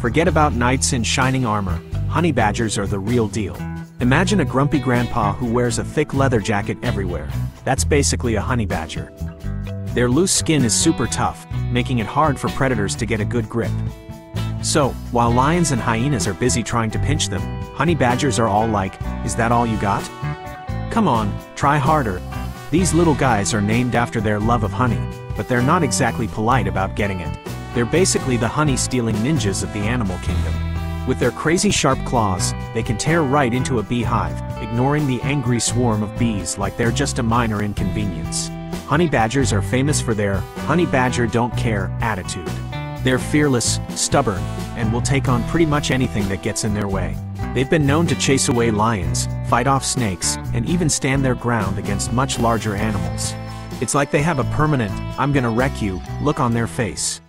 Forget about knights in shining armor, honey badgers are the real deal. Imagine a grumpy grandpa who wears a thick leather jacket everywhere. That's basically a honey badger. Their loose skin is super tough, making it hard for predators to get a good grip. So, while lions and hyenas are busy trying to pinch them, honey badgers are all like, is that all you got? Come on, try harder. These little guys are named after their love of honey, but they're not exactly polite about getting it. They're basically the honey-stealing ninjas of the animal kingdom. With their crazy sharp claws, they can tear right into a beehive, ignoring the angry swarm of bees like they're just a minor inconvenience. Honey badgers are famous for their honey badger don't care attitude. They're fearless, stubborn, and will take on pretty much anything that gets in their way. They've been known to chase away lions, fight off snakes, and even stand their ground against much larger animals. It's like they have a permanent, I'm gonna wreck you, look on their face.